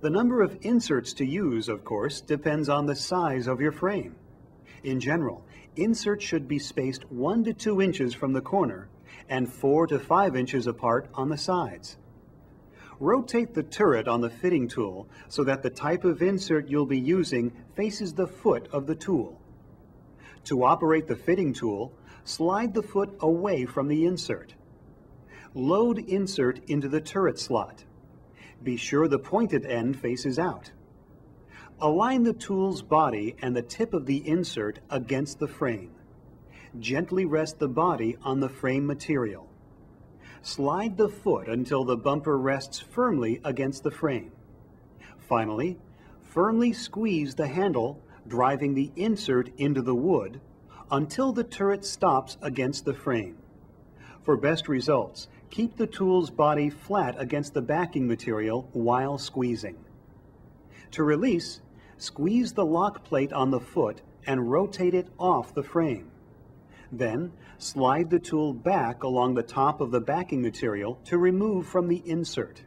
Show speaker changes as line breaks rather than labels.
The number of inserts to use, of course, depends on the size of your frame. In general, inserts should be spaced 1 to 2 inches from the corner and 4 to 5 inches apart on the sides. Rotate the turret on the fitting tool so that the type of insert you'll be using faces the foot of the tool. To operate the fitting tool, slide the foot away from the insert. Load insert into the turret slot. Be sure the pointed end faces out. Align the tool's body and the tip of the insert against the frame. Gently rest the body on the frame material. Slide the foot until the bumper rests firmly against the frame. Finally, firmly squeeze the handle, driving the insert into the wood, until the turret stops against the frame. For best results, keep the tool's body flat against the backing material while squeezing. To release, Squeeze the lock plate on the foot and rotate it off the frame. Then, slide the tool back along the top of the backing material to remove from the insert.